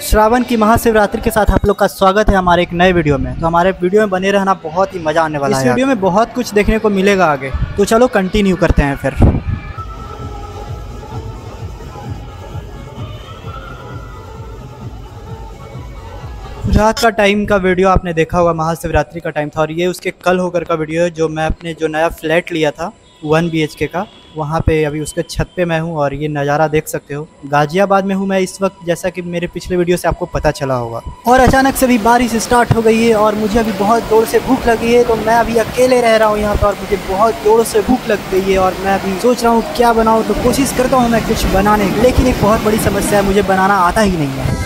श्रावण की महाशिवरात्रि के साथ आप लोग का स्वागत है हमारे एक नए वीडियो में। तो हमारे वीडियो में बने रहना बहुत ही मज़ा आने वाला इस है इस वीडियो में बहुत कुछ देखने को मिलेगा आगे। तो चलो कंटिन्यू करते हैं फिर। रात का टाइम का वीडियो आपने देखा होगा महाशिवरात्रि का टाइम था और ये उसके कल होकर का वीडियो है जो मैं अपने जो नया फ्लैट लिया था वन बी का। वहाँ पे, अभी उसके छत पे मैं हूँ और ये नज़ारा देख सकते हो। गाजियाबाद में हूँ मैं इस वक्त, जैसा कि मेरे पिछले वीडियो से आपको पता चला होगा। और अचानक से भी बारिश स्टार्ट हो गई है और मुझे अभी बहुत ज़ोर से भूख लगी है तो मैं अभी अकेले रह रहा हूँ यहाँ पर और मुझे बहुत ज़ोर से भूख लग गई है और मैं अभी सोच रहा हूँ क्या बनाऊँ तो कोशिश करता हूँ मैं कुछ बनाने की, लेकिन एक बहुत बड़ी समस्या है, मुझे बनाना आता ही नहीं है।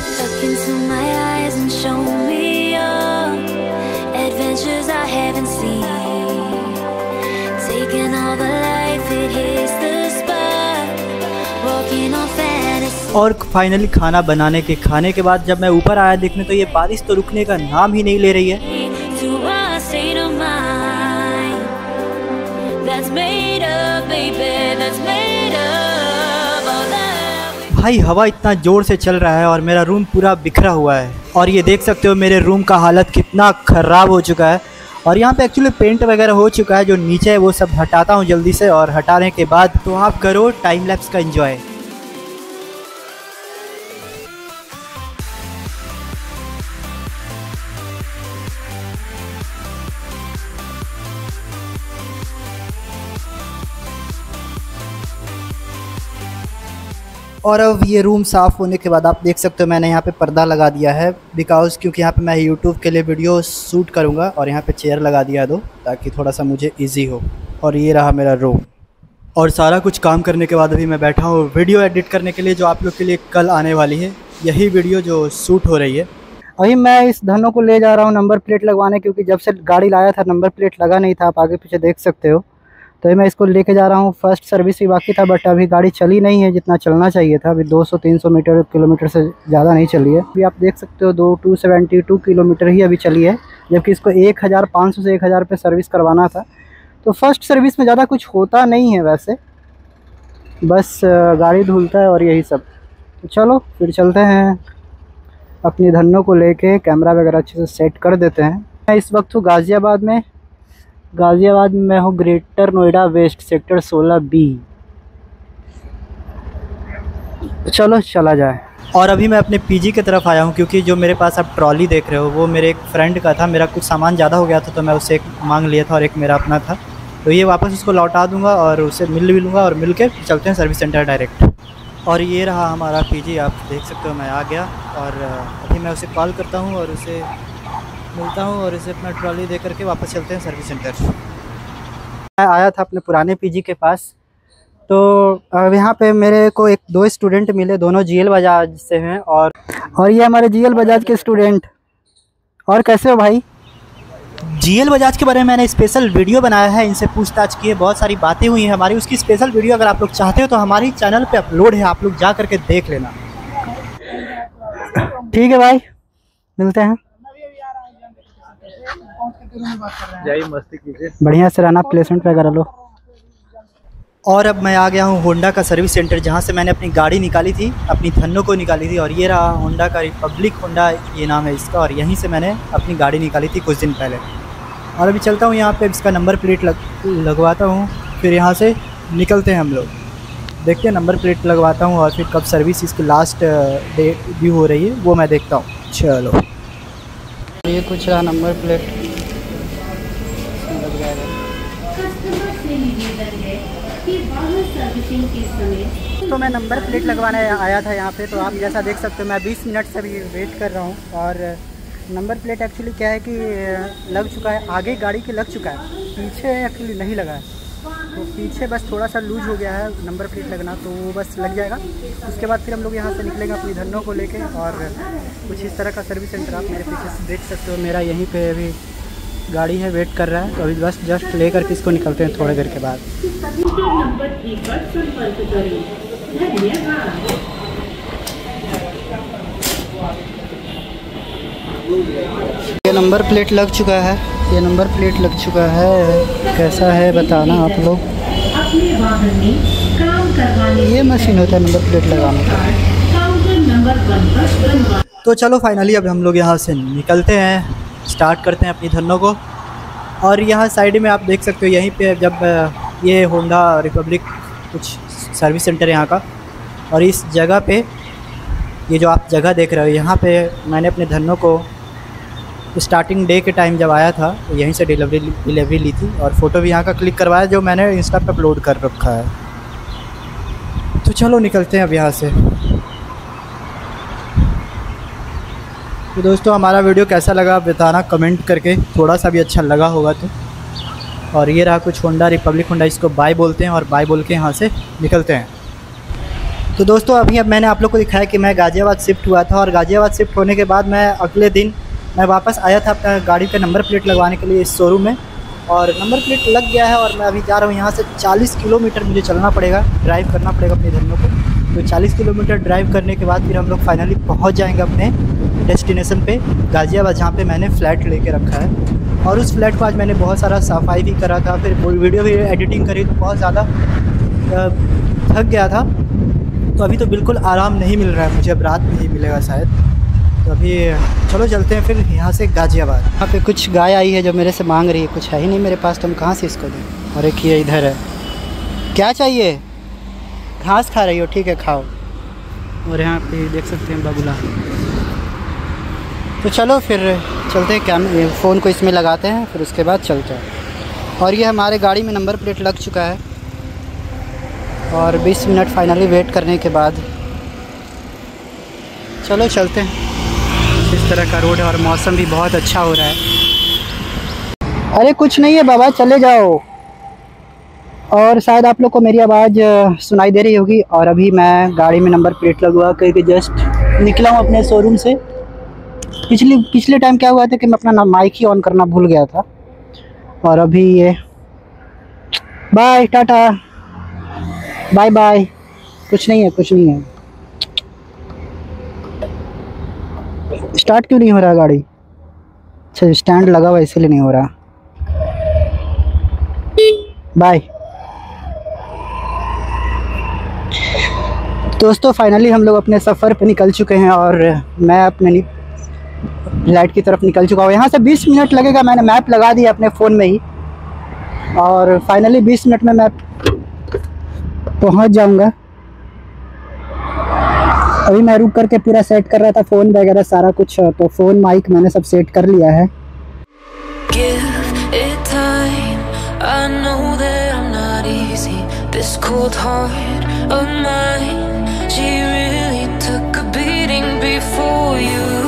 और फाइनली खाना बनाने के खाने के बाद जब मैं ऊपर आया देखने तो ये बारिश तो रुकने का नाम ही नहीं ले रही है. भाई हवा इतना ज़ोर से चल रहा है और मेरा रूम पूरा बिखरा हुआ है। और ये देख सकते हो मेरे रूम का हालत कितना ख़राब हो चुका है। और यहाँ पे एक्चुअली पेंट वगैरह हो चुका है, जो नीचे है, वो सब हटाता हूँ जल्दी से और हटाने के बाद तो आप करो टाइम लैप्स का एंजॉय और अब ये रूम साफ़ होने के बाद आप देख सकते हो मैंने यहाँ पे पर्दा लगा दिया है बिकॉज़ क्योंकि यहाँ पे मैं यूट्यूब के लिए वीडियो शूट करूँगा और यहाँ पे चेयर लगा दिया दो, ताकि थोड़ा सा मुझे इजी हो। और ये रहा मेरा रूम और सारा कुछ काम करने के बाद अभी मैं बैठा हूँ वीडियो एडिट करने के लिए, जो आप लोग के लिए कल आने वाली है। यही वीडियो जो शूट हो रही है। अभी मैं इस धनों को ले जा रहा हूँ नंबर प्लेट लगवाने, क्योंकि जब से गाड़ी लाया था नंबर प्लेट लगा नहीं था, आप आगे पीछे देख सकते हो। तो मैं इसको लेके जा रहा हूँ। फ़र्स्ट सर्विस भी बाकी था बट अभी गाड़ी चली नहीं है जितना चलना चाहिए था। अभी 200-300 मीटर, किलोमीटर से ज़्यादा नहीं चली है। अभी आप देख सकते हो, दो टू सेवेंटी टू किलोमीटर ही अभी चली है, जबकि इसको एक हज़ार पाँच सौ से एक हज़ार पे सर्विस करवाना था। तो फ़र्स्ट सर्विस में ज़्यादा कुछ होता नहीं है वैसे। बस गाड़ी धुलता है और यही सब। तो चलो, फिर चलते हैं। अपनी धनों को लेके कैमरा वगैरह अच्छे से सेट कर देते हैं। मैं इस वक्त हूँ गाज़ियाबाद में। गाज़ियाबाद में मैं हूँ greater Noida west sector 16 B. चलो, चला जाए। और अभी मैं अपने पीजी की तरफ़ आया हूँ, क्योंकि जो मेरे पास आप ट्रॉली देख रहे हो, वो मेरे एक फ्रेंड का था, मेरा कुछ सामान ज़्यादा हो गया था तो मैं उसे एक मांग लिया था और एक मेरा अपना था। तो ये वापस उसको लौटा दूँगा और उसे मिल भी लूँगा और मिल चलते हैं सर्विस सेंटर डायरेक्ट। और ये रहा हमारा पीजी, आप देख सकते हो मैं आ गया और अभी मैं उसे कॉल करता हूँ और उसे मिलता हूँ और इसे अपना ट्रॉली दे करके वापस चलते हैं सर्विस सेंटर। मैं आया था अपने पुराने पीजी के पास। तो अब यहाँ पे मेरे को एक दो स्टूडेंट मिले दोनों जीएल बजाज से हैं और और ये हमारे जीएल बजाज के स्टूडेंट। और कैसे हो भाई? जीएल बजाज के बारे में मैंने स्पेशल वीडियो बनाया है इनसे पूछताछ की है बहुत सारी बातें हुई हैं हमारी। उसकी स्पेशल वीडियो अगर आप लोग चाहते हो तो हमारी चैनल पे अपलोड है आप लोग जा करके देख लेना। ठीक है भाई मिलते हैं। बढ़िया से रहना प्लेसमेंट वगैरह लो। और अब मैं आ गया हूँ होंडा का सर्विस सेंटर जहाँ से मैंने अपनी गाड़ी निकाली थी अपनी धन्नो को निकाली थी और ये रहा होंडा का रिपब्लिक होंडा ये नाम है इसका और यहीं से मैंने अपनी गाड़ी निकाली थी कुछ दिन पहले। और अभी चलता हूँ यहाँ पे इसका नंबर प्लेट लग लगवाता हूँ फिर यहाँ से निकलते हैं हम लोग। देखते हैं नंबर प्लेट लगवाता हूँ और फिर कब सर्विस इसकी लास्ट डेट भी हो रही है वो मैं देखता हूँ। चलो। ये कुछ रहा नंबर प्लेट के तो मैं नंबर प्लेट लगवाने आया था यहाँ पे तो आप जैसा देख सकते हो, मैं 20 मिनट से भी वेट कर रहा हूँ। और नंबर प्लेट एक्चुअली क्या है कि लग चुका है, आगे गाड़ी के लग चुका है। पीछे एक्चुअली नहीं लगा है। तो पीछे बस थोड़ा सा लूज हो गया है नंबर प्लेट लगना तो वो बस लग जाएगा। उसके बाद फिर हम लोग यहाँ से निकलेंगे अपनी धनों को लेके, और कुछ इस तरह का सर्विस सेंटर आप मेरे पीछे से देख सकते हो। मेरा यहीं पे अभी गाड़ी है वेट कर रहा है। तो अभी बस जस्ट ले करके इसको निकलते हैं थोड़ी देर के बाद। सभी के नंबर एक पर संपर्क करें। धन्यवाद। ये नंबर प्लेट लग चुका है। ये नंबर प्लेट लग चुका है। कैसा है बताना आप लोग। अपने वाहन में काम करवाने ये मशीन होता है नंबर प्लेट लगाने का। तो चलो फाइनली अब हम लोग यहाँ से निकलते हैं। स्टार्ट करते हैं अपनी धनों को। और यहाँ साइड में आप देख सकते हो यहीं पे जब ये होंडा रिपब्लिक कुछ सर्विस सेंटर यहाँ का। और इस जगह पे, ये जो आप जगह देख रहे हो, यहाँ पे मैंने अपने धनों को स्टार्टिंग डे के टाइम जब आया था तो यहीं से डिलीवरी डिलीवरी ली थी और फ़ोटो भी यहाँ का क्लिक करवाया जो मैंने इंस्टा पर अपलोड कर रखा है। तो चलो निकलते हैं अब यहाँ से। तो दोस्तों, हमारा वीडियो कैसा लगा बताना कमेंट करके, थोड़ा सा भी अच्छा लगा होगा तो। और ये रहा कुछ होंडा रिपब्लिक होंडा इसको बाय बोलते हैं और बाय बोल के यहाँ से निकलते हैं। तो दोस्तों, अभी अब मैंने आप लोग को दिखाया कि मैं गाज़ियाबाद शिफ्ट हुआ था और गाज़ियाबाद शिफ्ट होने के बाद मैं अगले दिन मैं वापस आया था अपना गाड़ी का नंबर प्लेट लगवाने के लिए इस शोरूम में और नंबर प्लेट लग गया है और मैं अभी जा रहा हूँ यहाँ से 40 किलोमीटर मुझे चलना पड़ेगा ड्राइव करना पड़ेगा अपने धंधों को। तो 40 किलोमीटर ड्राइव करने के बाद फिर हम लोग फाइनली पहुँच जाएँगे अपने डेस्टिनेशन पे, गाज़ियाबाद, जहाँ पे मैंने फ़्लैट लेके रखा है। और उस फ्लैट को आज मैंने बहुत सारा सफ़ाई भी करा था, फिर वीडियो भी एडिटिंग करी तो बहुत ज़्यादा थक गया था। तो अभी तो बिल्कुल आराम नहीं मिल रहा है, मुझे अब रात में ही मिलेगा शायद। तो अभी चलो चलते हैं फिर यहाँ से गाज़ियाबाद। यहाँ पे कुछ गाय आई है जो मेरे से मांग रही है, कुछ है ही नहीं मेरे पास तो हम कहाँ से इसको दें? और एक ये इधर है। क्या चाहिए? घास खा रही हो, ठीक है, खाओ। और यहाँ पे देख सकते हैं बगुला तो चलो फिर चलते हैं, कैम फ़ोन को इसमें लगाते हैं, फिर उसके बाद चलते हैं। और ये हमारे गाड़ी में नंबर प्लेट लग चुका है। और 20 मिनट फाइनली वेट करने के बाद चलो चलते हैं। इस तरह का रोड है और मौसम भी बहुत अच्छा हो रहा है। अरे कुछ नहीं है बाबा, चले जाओ। और शायद आप लोग को मेरी आवाज़ सुनाई दे रही होगी। और अभी मैं गाड़ी में नंबर प्लेट लगवा करके जस्ट निकला हूँ अपने शोरूम से। पिछली, पिछले टाइम क्या हुआ था कि मैं अपना ना माइक ही ऑन करना भूल गया था। और अभी ये बाय टाटा। बाय बाय कुछ नहीं है, कुछ नहीं है। स्टार्ट क्यों नहीं हो रहा गाड़ी? अच्छा स्टैंड लगा हुआ इसीलिए नहीं हो रहा। बाय दोस्तों फाइनली हम लोग अपने सफ़र पे निकल चुके हैं और मैं अपने फ़्लाइट की तरफ़ निकल चुका हूँ। यहाँ से 20 मिनट लगेगा, मैंने मैप लगा दिया अपने फ़ोन में ही। और फाइनली 20 मिनट में मैं पहुँच जाऊँगा। अभी मैं रुक करके पूरा सेट कर रहा था फ़ोन वगैरह सारा कुछ तो फ़ोन माइक मैंने सब सेट कर लिया है। She really took a beating before. You.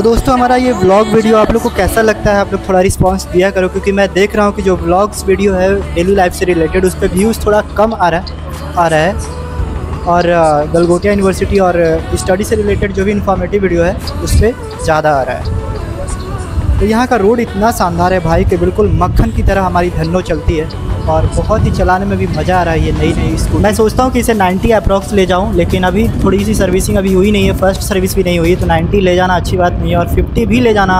तो दोस्तों, हमारा ये ब्लॉग वीडियो आप लोग को कैसा लगता है? आप लोग थोड़ा रिस्पांस दिया करो, क्योंकि मैं देख रहा हूँ कि जो ब्लॉग्स वीडियो है डेली लाइफ से रिलेटेड उस पर व्यूज़ थोड़ा कम आ रहा आ रहा है। और गलगोटिया यूनिवर्सिटी और स्टडी से रिलेटेड जो भी इंफॉर्मेटिव वीडियो है, उस पर ज़्यादा आ रहा है। तो यहाँ का रोड इतना शानदार है भाई कि बिल्कुल मक्खन की तरह हमारी धन्नो चलती है। और बहुत ही चलाने में भी मज़ा आ रहा है ये नई नई स्कूल मैं सोचता हूँ कि इसे 90 अप्रॉक्स ले जाऊँ, लेकिन अभी थोड़ी सी सर्विसिंग अभी हुई नहीं है। फ़र्स्ट सर्विस भी नहीं हुई तो 90 ले जाना अच्छी बात नहीं है और 50 भी ले जाना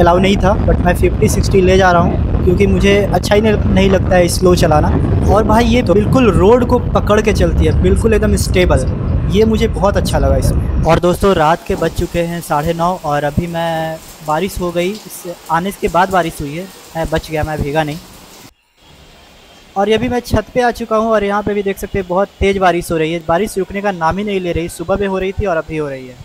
अलाउ नहीं था बट मैं 50 60 ले जा रहा हूँ, क्योंकि मुझे अच्छा ही नहीं लगता है स्लो चलाना। और भाई ये बिल्कुल रोड को पकड़ के चलती है, बिल्कुल एकदम स्टेबल ये मुझे बहुत अच्छा लगा इसमें। और दोस्तों, रात के बज चुके हैं साढ़े नौ और अभी मैं बारिश हो गई, इससे आने के बाद बारिश हुई है। मैं बच गया, मैं भीगा नहीं। और ये भी मैं छत पे आ चुका हूँ और यहाँ पे भी देख सकते हैं, बहुत तेज़ बारिश हो रही है। बारिश रुकने का नाम ही नहीं ले रही, सुबह में हो रही थी और अभी हो रही है।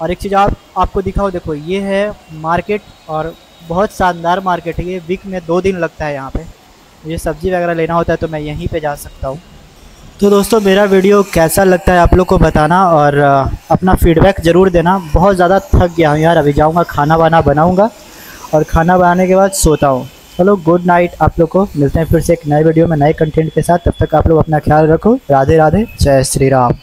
और एक चीज़ आप, आपको दिखाओ देखो, ये है मार्केट और बहुत शानदार मार्केट है। ये वीक में दो दिन लगता है यहाँ पे। मुझे सब्ज़ी वगैरह लेना होता है तो मैं यहीं पे जा सकता हूँ। तो दोस्तों, मेरा वीडियो कैसा लगता है आप लोग को बताना और अपना फीडबैक ज़रूर देना। बहुत ज़्यादा थक गया हूँ यार, अभी जाऊँगा, खाना वाना बनाऊँगा और खाना बनाने के बाद सोता हूँ। चलो गुड नाइट आप लोग को। मिलते हैं फिर से एक नए वीडियो में नए कंटेंट के साथ। तब तक आप लोग अपना ख्याल रखो। राधे राधे जय श्री राम।